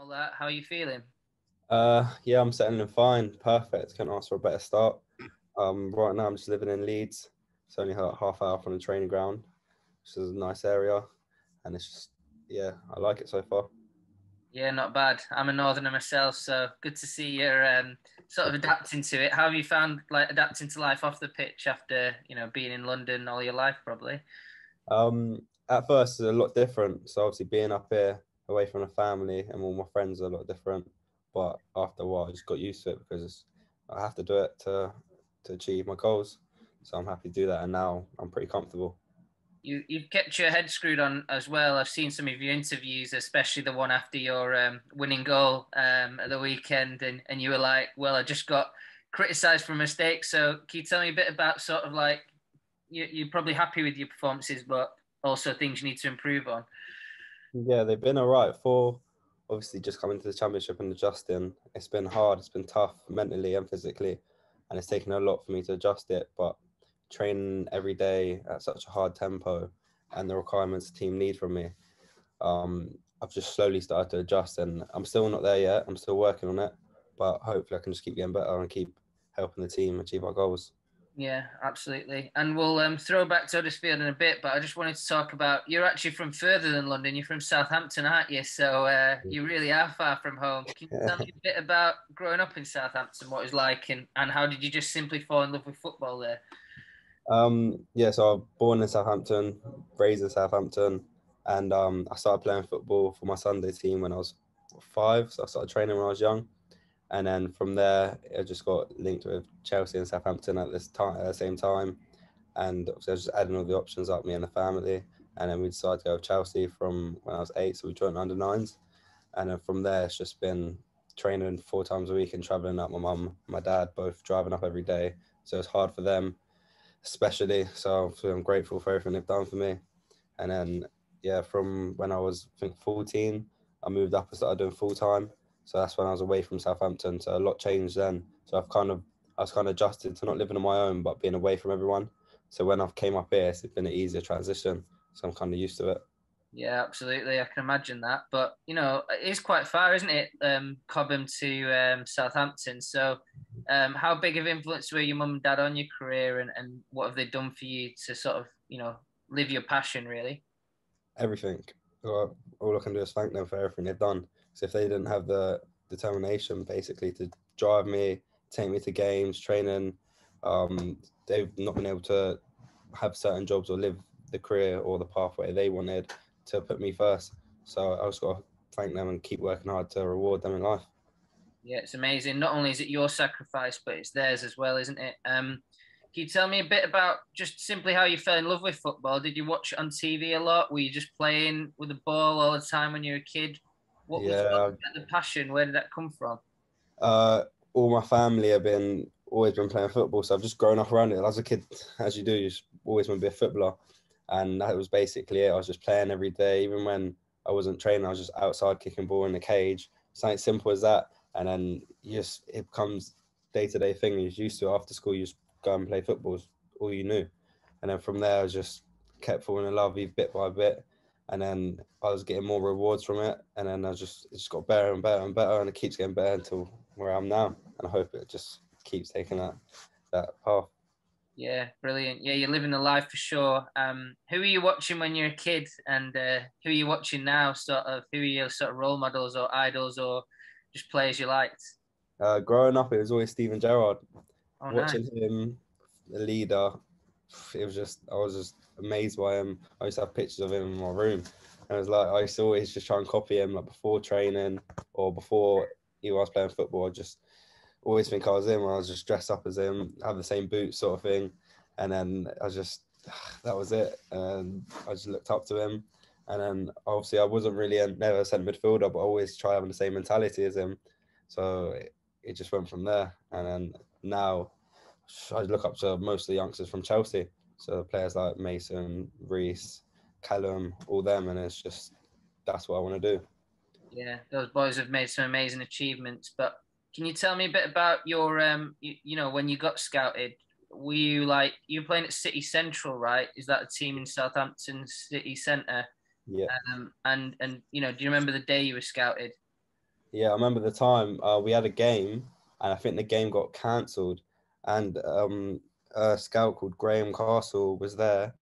all that. How are you feeling? Uh, yeah, I'm settling in fine. Perfect. Can't ask for a better start. Um, right now I'm just living in Leeds. It's only a half hour from the training ground, which is a nice area, and it's just yeah, I like it so far. Yeah, not bad. I'm a northerner myself, so good to see you're um, sort of adapting to it. How have you found like adapting to life off the pitch after you know being in London all your life, probably? Um, at first, it's a lot different. So obviously, being up here away from the family and all my friends are a lot different. But after a while, I just got used to it because I have to do it to to achieve my goals. So I'm happy to do that, and now I'm pretty comfortable you you've kept your head screwed on as well. I've seen some of your interviews, especially the one after your um, winning goal um, at the weekend, and, and you were like, "Well, I just got criticised for a mistake." So, can you tell me a bit about sort of like you, you're probably happy with your performances, but also things you need to improve on? Yeah, they've been all right for obviously just coming to the championship and adjusting. It's been hard. It's been tough mentally and physically, and it's taken a lot for me to adjust it, but training every day at such a hard tempo and the requirements the team need from me, um, I've just slowly started to adjust and I'm still not there yet. I'm still working on it, but hopefully I can just keep getting better and keep helping the team achieve our goals. Yeah, absolutely. And we'll um, throw back to Huddersfield in a bit, but I just wanted to talk about you're actually from further than London. You're from Southampton, aren't you? So uh, you really are far from home. Can you tell me a bit about growing up in Southampton, what it was like, and, and how did you just simply fall in love with football there? Um, yeah, so I was born in Southampton, raised in Southampton, and um, I started playing football for my Sunday team when I was five. So I started training when I was young, and then from there I just got linked with Chelsea and Southampton at this time at the same time, and obviously I was just adding all the options up me and the family, and then we decided to go with Chelsea from when I was eight. So we joined under nines, and then from there it's just been training four times a week and traveling up. My mum, my dad, both driving up every day, so it's hard for them especially. So I'm grateful for everything they've done for me. And then, yeah, from when I was, I think, 14, I moved up and started doing full time. So that's when I was away from Southampton. So a lot changed then. So I've kind of, I was kind of adjusted to not living on my own, but being away from everyone. So when I've came up here, it's been an easier transition. So I'm kind of used to it. Yeah, absolutely. I can imagine that. But you know, it's quite far, isn't it? Um, Cobham to um, Southampton. So, um, how big of influence were your mum and dad on your career, and, and what have they done for you to sort of you know live your passion? Really. Everything. All I can do is thank them for everything they've done. Because if they didn't have the determination, basically, to drive me, take me to games, training, um, they've not been able to have certain jobs or live the career or the pathway they wanted to put me first. So I just got to thank them and keep working hard to reward them in life. Yeah, it's amazing. Not only is it your sacrifice, but it's theirs as well, isn't it? Um, can you tell me a bit about just simply how you fell in love with football? Did you watch it on TV a lot? Were you just playing with the ball all the time when you were a kid? What was, yeah. the passion? Where did that come from? Uh, all my family have been always been playing football, so I've just grown up around it. As a kid, as you do, you always want to be a footballer and that was basically it. I was just playing every day, even when I wasn't training. I was just outside kicking ball in the cage, something simple as that. And then just it becomes day to day thing. You're used to after school. You just go and play football. all you knew. And then from there, I just kept falling in love bit by bit. And then I was getting more rewards from it. And then I just it just got better and better and better, and it keeps getting better until where I'm now. And I hope it just keeps taking that that path. Yeah, brilliant. Yeah, you're living the life for sure. Um, who are you watching when you're a kid, and uh, who are you watching now? Sort of, who are your sort of role models or idols or just players you liked? Uh, growing up, it was always Steven Gerrard. Oh, watching nice. him, the leader, it was just I was just amazed by him. I used to have pictures of him in my room. And it was like I used to always just try and copy him, like before training or before he was playing football. I just always think I was him. I was just dressed up as him, have the same boots, sort of thing. And then I just ah, that was it. And I just looked up to him. And then obviously I wasn't really a, never a centre midfielder, but I always try having the same mentality as him. So it, it just went from there. And then now I look up to most of the youngsters from Chelsea. So players like Mason, Reece, Callum, all them, and it's just that's what I want to do. Yeah, those boys have made some amazing achievements. But can you tell me a bit about your um you, you know when you got scouted? Were you like you were playing at City Central, right? Is that a team in Southampton City Centre? Yeah. Um, and and you know, do you remember the day you were scouted? Yeah, I remember the time uh, we had a game, and I think the game got cancelled, and um, a scout called Graham Castle was there,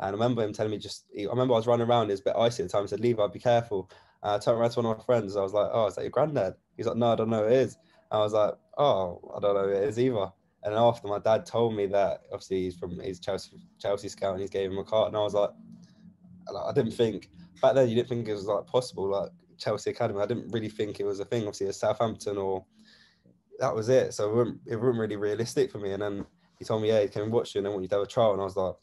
and I remember him telling me just. I remember I was running around. It was a bit icy at the time. He said, "Levi, be careful." And I turned around to one of my friends. I was like, "Oh, is that your granddad?" He's like, "No, I don't know who it is." And I was like, "Oh, I don't know who it is either." And after my dad told me that, obviously he's from he's Chelsea Chelsea scout, and he's gave him a card, and I was like, I didn't think back then. You didn't think it was like possible, like Chelsea Academy. I didn't really think it was a thing. Obviously, it's Southampton or that was it. So it wasn't, it wasn't really realistic for me. And then he told me, "Yeah, he came watch you, and then want you to have a trial." And I was like,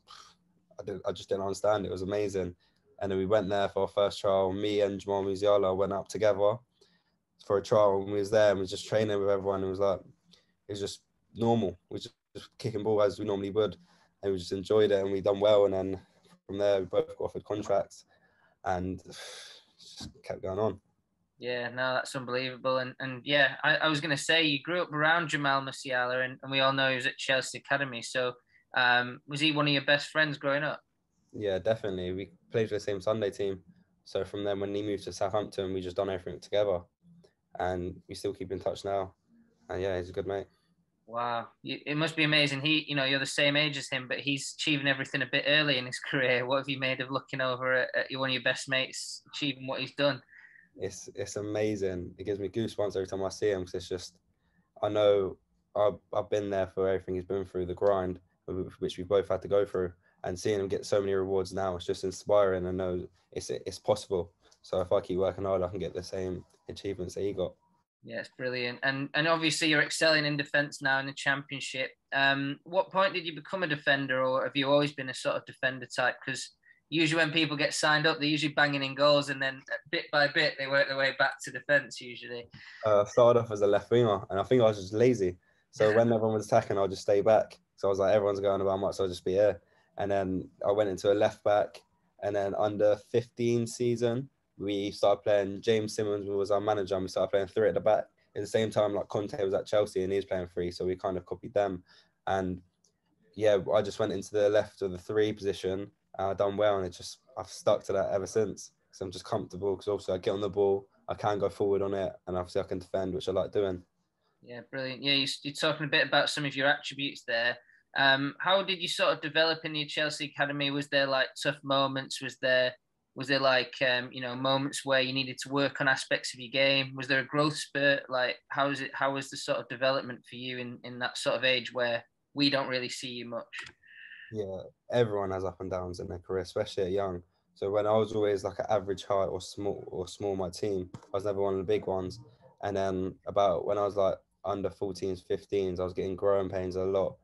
I didn't, I just didn't understand. It was amazing. And then we went there for our first trial. Me and Jamal Musiala went up together for a trial, and we was there and we was just training with everyone. It was like it was just normal. We just, just kicking ball as we normally would, and we just enjoyed it, and we done well. And then from there, we both got offered contracts, and just kept going on. Yeah, no, that's unbelievable. And and yeah, I, I was going to say you grew up around Jamal Musiala, and, and we all know he was at Chelsea Academy. So um, was he one of your best friends growing up? Yeah, definitely. We played for the same Sunday team. So from then, when he moved to Southampton, we just done everything together, and we still keep in touch now. And yeah, he's a good mate. Wow, it must be amazing. He, you know, you're the same age as him, but he's achieving everything a bit early in his career. What have you made of looking over at, at one of your best mates achieving what he's done? It's it's amazing. It gives me goosebumps every time I see him because it's just, I know I've I've been there for everything he's been through, the grind, which we both had to go through, and seeing him get so many rewards now, it's just inspiring. I know it's it's possible. So if I keep working hard, I can get the same achievements that he got. Yeah, it's brilliant. And and obviously you're excelling in defence now in the championship. Um, what point did you become a defender, or have you always been a sort of defender type? Because usually when people get signed up, they're usually banging in goals, and then bit by bit they work their way back to defence. Usually. Uh, I started off as a left winger, and I think I was just lazy. So when everyone was attacking, I'll just stay back. So I was like, everyone's going about much, so I'll just be here. And then I went into a left back, and then under 15 season, we started playing. James Simmons was our manager, and we started playing three at the back. At the same time, like Conte was at Chelsea and he was playing three, so we kind of copied them. And yeah, I just went into the left of the three position. I done well, and it just I've stuck to that ever since. Because I'm just comfortable. Because also I get on the ball, I can go forward on it, and obviously I can defend, which I like doing. Yeah, brilliant. Yeah, you, are talking a bit about some of your attributes there. Um, how did you sort of develop in the Chelsea academy? Was there like tough moments? Was there was there like um, you know moments where you needed to work on aspects of your game? Was there a growth spurt? Like how is it? How was the sort of development for you in in that sort of age where we don't really see you much? Yeah, everyone has up and downs in their career, especially at young. So when I was always like an average height or small or small my team, I was never one of the big ones. And then about when I was like under 14s, 15s, I was getting growing pains a lot.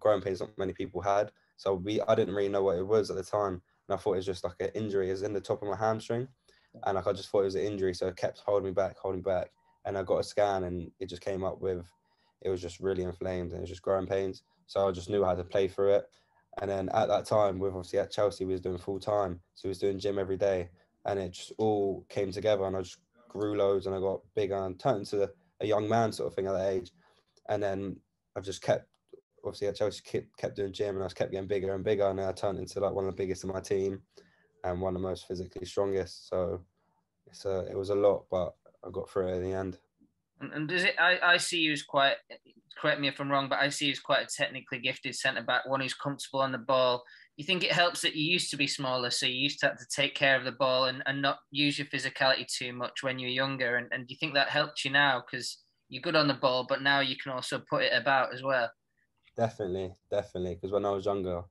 Growing pains not many people had. So we I didn't really know what it was at the time. And I thought it was just like an injury. It was in the top of my hamstring. And like I just thought it was an injury. So it kept holding me back, holding back. And I got a scan and it just came up with it was just really inflamed and it was just growing pains. So I just knew I had to play through it. And then at that time, with obviously at Chelsea, we was doing full time. So we was doing gym every day. And it just all came together and I just grew loads and I got bigger and turned into a young man sort of thing at that age. And then I've just kept, obviously at Chelsea, kept, kept doing gym and I kept getting bigger and bigger. And I turned into like one of the biggest in my team and one of the most physically strongest. So it's a, it was a lot, but I got through it in the end. And, and does it? I, I see you as quite. Correct me if I'm wrong, but I see he's quite a technically gifted centre back, one who's comfortable on the ball. You think it helps that you used to be smaller, so you used to have to take care of the ball and, and not use your physicality too much when you were younger. And, and do you think that helped you now because you're good on the ball, but now you can also put it about as well? Definitely, definitely. Because when I was younger,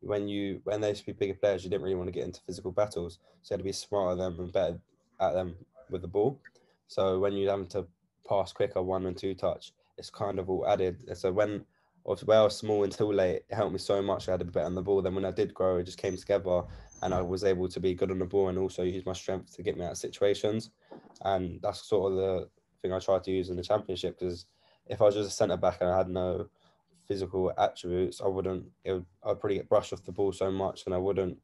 when you when they used to be bigger players, you didn't really want to get into physical battles, so you had to be smarter than them and better at them with the ball. So when you have to pass quicker, one and two touch, it's kind of all added. So when I was well small until late, it helped me so much. I had be better on the ball. Then when I did grow, it just came together, and I was able to be good on the ball and also use my strength to get me out of situations. And that's sort of the thing I tried to use in the championship. Because if I was just a centre back and I had no physical attributes, I wouldn't. It would, I'd probably get brushed off the ball so much, and I wouldn't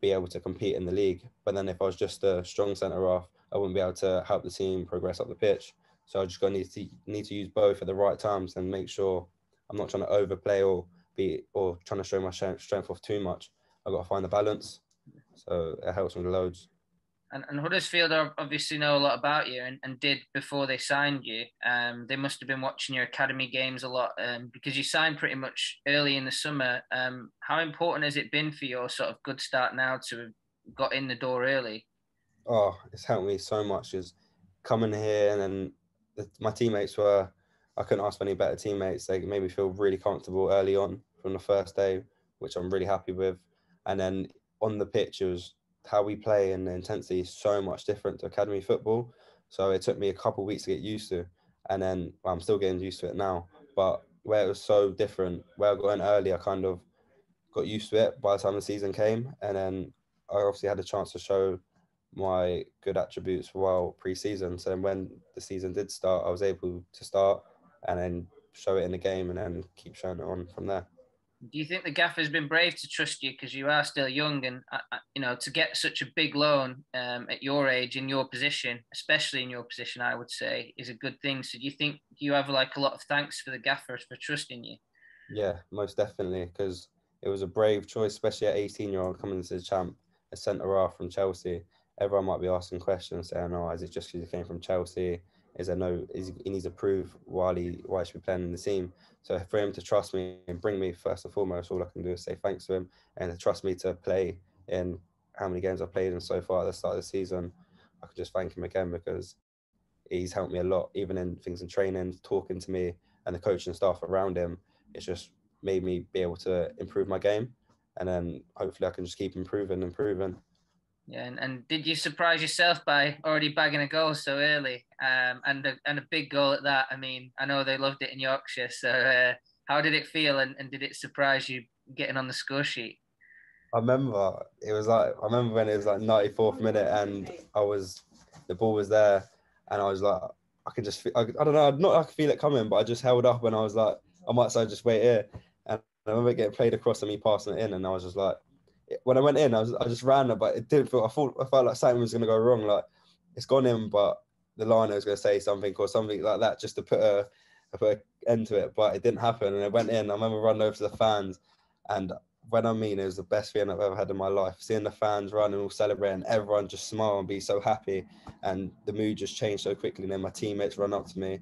be able to compete in the league. But then if I was just a strong centre off, I wouldn't be able to help the team progress up the pitch. So I just to need to need to use both at the right times and make sure I'm not trying to overplay or be or trying to show my strength off too much. I've got to find the balance. So it helps me loads. And, and Huddersfield obviously know a lot about you and, and did before they signed you. Um, they must have been watching your academy games a lot um, because you signed pretty much early in the summer. Um, how important has it been for your sort of good start now to have got in the door early? Oh, it's helped me so much. Is coming here and then the, my teammates were, I couldn't ask for any better teammates. They made me feel really comfortable early on from the first day, which I'm really happy with. And then on the pitch, it was how we play and the intensity is so much different to academy football. So it took me a couple weeks to get used to, and then well, I'm still getting used to it now. But where it was so different, where I got in early, I kind of got used to it by the time the season came, and then I obviously had a chance to show my good attributes while pre-season. So when the season did start, I was able to start and then show it in the game, and then keep showing it on from there. Do you think the gaffer's been brave to trust you? Because you are still young and uh, uh, you know to get such a big loan um, at your age in your position especially in your position i would say is a good thing. So do you think you have like a lot of thanks for the gaffers for trusting you? Yeah most definitely because it was a brave choice especially at 18 year old coming to the champ a centre half from chelsea everyone might be asking questions saying oh is it just because you came from chelsea is there no is he needs to prove why he why he should be playing in the team. So for him to trust me and bring me first and foremost, all I can do is say thanks to him and to trust me to play in how many games I've played in so far at the start of the season. I can just thank him again because he's helped me a lot, even in things in training, talking to me and the coaching staff around him. It's just made me be able to improve my game. And then hopefully I can just keep improving, improving. Yeah, and, and did you surprise yourself by already bagging a goal so early, um, and a, and a big goal at that? I mean, I know they loved it in Yorkshire. So, uh, how did it feel, and, and did it surprise you getting on the score sheet? I remember it was like I remember when it was like 94th minute, and I was the ball was there, and I was like, I could just, feel, I, I don't know, not I could feel it coming, but I just held up, and I was like, I might say just wait here, and I remember getting played across and me passing it in, and I was just like, when I went in, I was I just ran but it didn't feel. I thought I felt like something was to go wrong. Like it's gone in, but the liner was to say something or something like that just to put a, put an end to it. But it didn't happen, and it went in. I remember running over to the fans, and when I mean it was the best feeling I've ever had in my life. Seeing the fans run and all celebrating, everyone just smile and be so happy, and the mood just changed so quickly. And then my teammates run up to me.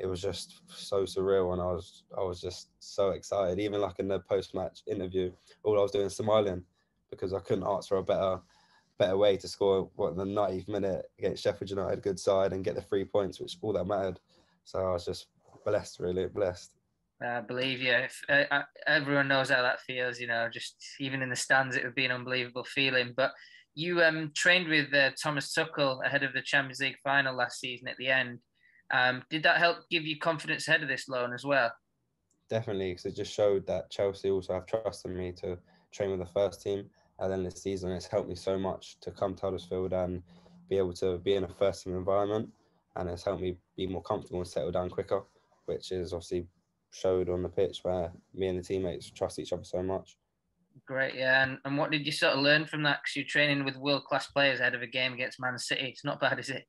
It was just so surreal, and I was I was just so excited. Even like in the post match interview, all I was doing smiling because I couldn't ask for a better better way to score what the 90th minute against Sheffield United, good side, and get the three points, which all that mattered. So I was just blessed, really blessed. I believe you. If, uh, uh, everyone knows how that feels, you know. Just even in the stands, it would be an unbelievable feeling. But you um, trained with uh, Thomas Tuchel ahead of the Champions League final last season. At the end, um, did that help give you confidence ahead of this loan as well? Definitely, because it just showed that Chelsea also have trust in me to train with the first team at the end of the season. It's helped me so much to come to Huddersfield and be able to be in a first team environment, and it's helped me be more comfortable and settle down quicker, which is obviously showed on the pitch where me and the teammates trust each other so much. Great, yeah. And, and what did you sort of learn from that? Because you're training with world class players ahead of a game against Man City. It's not bad, is it?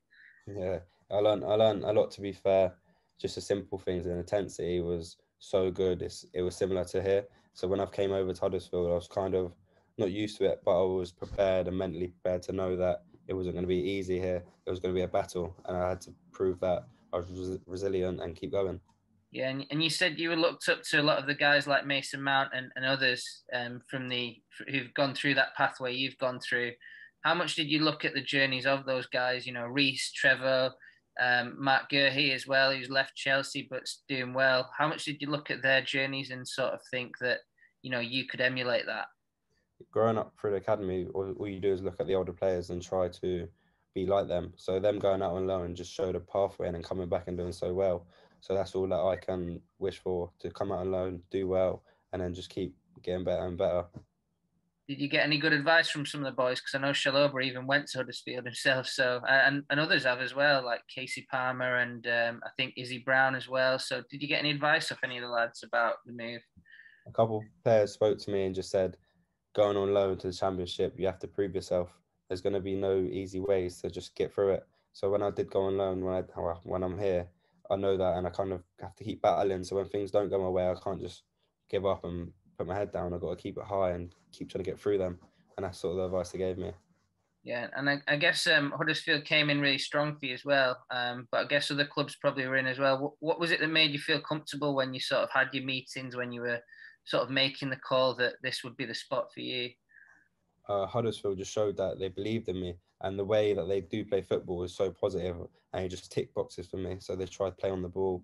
Yeah, I learned I learned a lot. To be fair, just the simple things. The intensity was so good. It's, it was similar to here. So when I came over to Huddersfield, I was kind of not used to it, but I was prepared and mentally prepared to know that it wasn't going to be easy here. It was going to be a battle, and I had to prove that I was res- resilient and keep going. Yeah, and, and you said you were looked up to a lot of the guys like Mason Mount and, and others um, from the who've gone through that pathway you've gone through. How much did you look at the journeys of those guys? You know, Reece, Trevoh, um, Marc Guehi as well, who's left Chelsea but's doing well. How much did you look at their journeys and sort of think that you know you could emulate that? Growing up through the academy, all, all you do is look at the older players and try to be like them. So them going out on loan just showed a pathway and then coming back and doing so well. So that's all that I can wish for to come out on loan, do well, and then just keep getting better and better. Did you get any good advice from some of the boys? Because I know Chalobah even went to Huddersfield himself, so and and others have as well, like Kasey Palmer and um, I think Izzy Brown as well. So did you get any advice off any of the lads about the move? A couple of players spoke to me and just said going on loan to the championship, you have to prove yourself. There's going to be no easy ways to just get through it. So when I did go on loan, when I when I'm here, I know that, and I kind of have to keep battling. So when things don't go my way, I can't just give up and put my head down. I've got to keep it high and keep trying to get through them. And that's sort of the advice they gave me. Yeah, and I, I guess um, Huddersfield came in really strong for you as well. Um, but I guess other clubs probably were in as well. What, what was it that made you feel comfortable when you sort of had your meetings when you were sort of making the call that this would be the spot for you? Uh, Huddersfield just showed that they believed in me, and the way that they do play football is so positive, and it just tick boxes for me. So they try to play on the ball,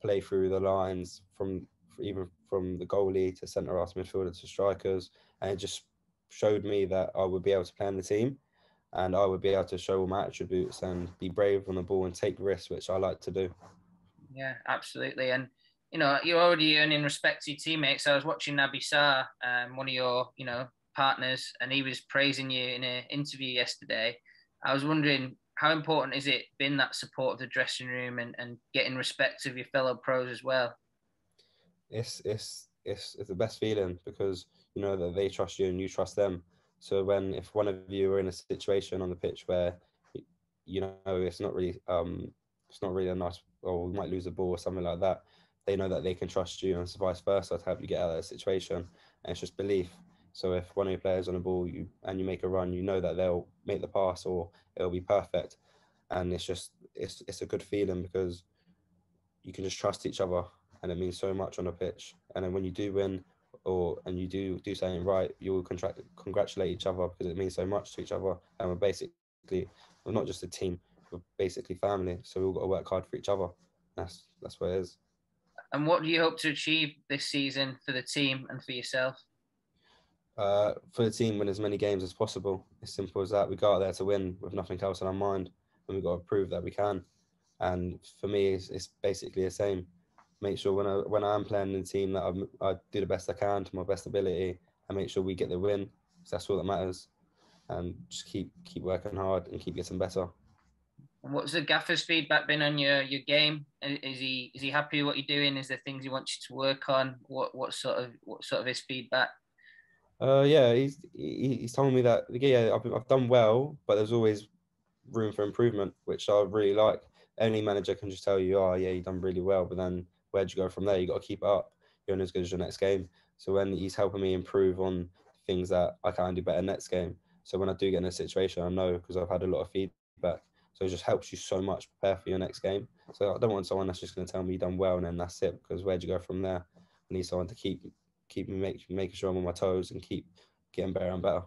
play through the lines from even from the goalie to centre half midfielder to strikers, and it just showed me that I would be able to play in the team and I would be able to show all my attributes and be brave on the ball and take risks, which I like to do. Yeah, absolutely. And you know, you're already earning respect to your teammates. I was watching Naby Sarr, um, one of your, you know, partners, and he was praising you in an interview yesterday. I was wondering how important is it being that support of the dressing room and, and getting respect of your fellow pros as well? It's it's it's it's the best feeling because you know that they trust you and you trust them. So when if one of you are in a situation on the pitch where you know it's not really um it's not really a nice or we might lose a ball or something like that, they know that they can trust you and vice versa to help you get out of that situation. And it's just belief. So if one of your players on the ball you and you make a run, you know that they'll make the pass or it'll be perfect. And it's just it's it's a good feeling because you can just trust each other and it means so much on the pitch. And then when you do win, or and you do do something right, you will contract, congratulate each other because it means so much to each other. And we're basically we're not just a team, we're basically family. So we've all got to work hard for each other. That's that's what it is. And what do you hope to achieve this season for the team and for yourself? Uh, for the team, win as many games as possible. As simple as that. We go out there to win with nothing else in our mind, and we've got to prove that we can. And for me, it's, it's basically the same make sure when I when I'm playing in the team that I'm, I do the best I can to my best ability and make sure we get the win. that's all that matters. And just keep keep working hard and keep getting better. What's the gaffer's feedback been on your your game? Is he is he happy with what you're doing? Is there things he wants you to work on? What what sort of what sort of his feedback? Uh, yeah, he's he, he's telling me that yeah I've I've done well, but there's always room for improvement, which I really like. Any manager can just tell you, oh yeah, you've done really well, but then where do you go from there? You got to keep it up. You're only as good as your next game. So when he's helping me improve on things that I can do better next game. So when I do get in a situation, I know because I've had a lot of feedback. So it just helps you so much prepare for your next game. So I don't want someone that's just going to tell me you done well and then that's it. Because where'd you go from there? I need someone to keep keep me make, making sure I'm on my toes and keep getting better and better.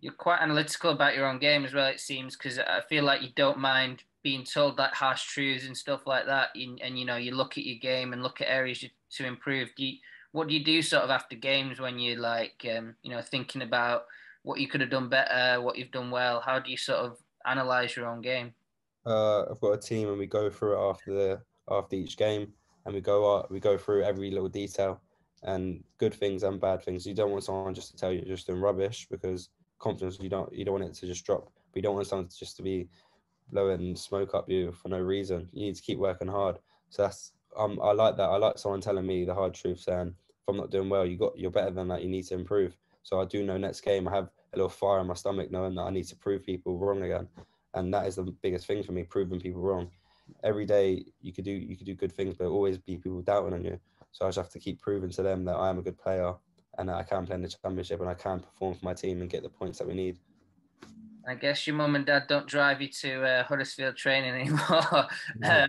You're quite analytical about your own game as well. It seems because I feel like you don't mind being told like harsh truths and stuff like that, and, and you know you look at your game and look at areas to improve. Do you, what do you do sort of after games when you're like um, you know thinking about what you could have done better, what you've done well? How do you sort of analyze your own game? Uh, I've got a team and we go through it after the after each game, and we go uh, we go through every little detail and good things and bad things. You don't want someone just to tell you you're just doing rubbish because confidence you don't you don't want it to just drop. But you don't want someone just to be blowing smoke up you for no reason. You need to keep working hard. So that's um, I like that. I like someone telling me the hard truth, saying if I'm not doing well, you got you're better than that. You need to improve. So I do know next game I have a little fire in my stomach, knowing that I need to prove people wrong again, and that is the biggest thing for me, proving people wrong. Every day you could do you could do good things, but always be people doubting on you. So I just have to keep proving to them that I am a good player and that I can play in the championship and I can perform for my team and get the points that we need. I guess your mum and dad don't drive you to uh, Huddersfield training anymore. No. um,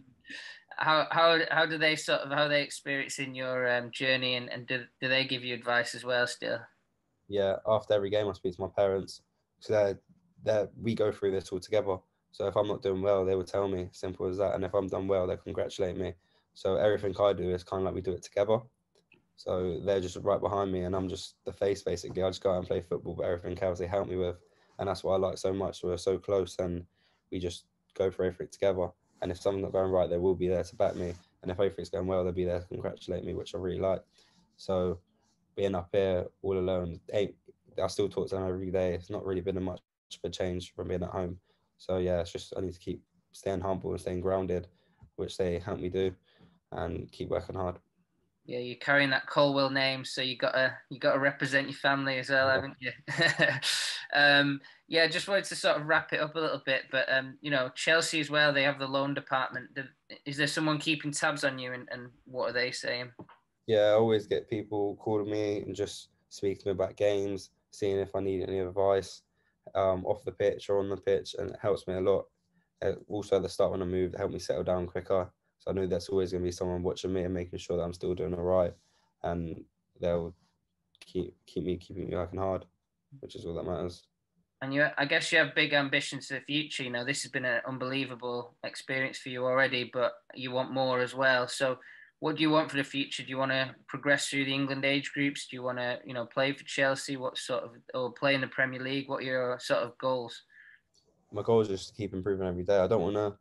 how how how do they sort of how are they experiencing your um, journey and, and do, do they give you advice as well still? Yeah, after every game I speak to my parents. So they're, they're, we go through this all together. So if I'm not doing well, they will tell me, simple as that. And if I'm done well, they congratulate me. So everything I do is kind of like we do it together. So they're just right behind me, and I'm just the face basically. I just go out and play football, but everything else they help me with and that's what I like so much. We're so close, and we just go for everything together. And if something's not going right, they will be there to back me. And if everything's going well, they'll be there to congratulate me, which I really like. So being up here all alone, ain't, I still talk to them every day. It's not really been a much of a change from being at home. So yeah, it's just I need to keep staying humble and staying grounded, which they help me do, and keep working hard. Yeah, you're carrying that Colwill name, so you gotta you gotta represent your family as well, haven't you? um, yeah, just wanted to sort of wrap it up a little bit, but um, you know, Chelsea as well. They have the loan department. Is there someone keeping tabs on you, and, and what are they saying? Yeah, I always get people calling me and just speaking to me about games, seeing if I need any advice, um, off the pitch or on the pitch, and it helps me a lot. Uh, also, at the start when I moved, it helped me settle down quicker. So I know there's always going to be someone watching me and making sure that I'm still doing all right, and they'll keep keep me keeping me working hard, which is all that matters. And you, I guess you have big ambitions for the future. You know, this has been an unbelievable experience for you already, but you want more as well. So, what do you want for the future? Do you want to progress through the England age groups? Do you want to, you know, play for Chelsea? What sort of, or play in the Premier League? What are your sort of goals? My goal is just to keep improving every day. I don't want to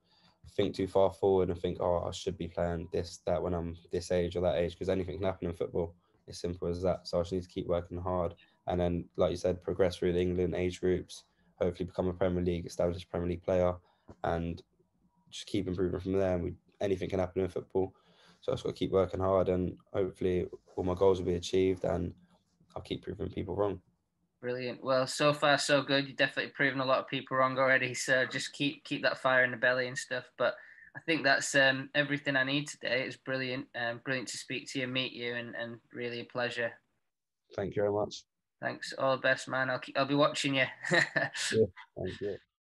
think too far forward and think, oh, I should be playing this, that when I'm this age or that age, because anything can happen in football. It's simple as that. So I just need to keep working hard and then, like you said, progress through the England age groups. Hopefully, become a Premier League established Premier League player, and just keep improving from there. And we, anything can happen in football, so I just got to keep working hard, and hopefully, all my goals will be achieved, and I'll keep proving people wrong. Brilliant. Well, so far so good. You've definitely proven a lot of people wrong already. So just keep keep that fire in the belly and stuff. But I think that's um, everything I need today. It's brilliant. Um, brilliant to speak to you, meet you, and, and really a pleasure. Thank you very much. Thanks. All the best, man. I'll keep, I'll be watching you. yeah, thank you.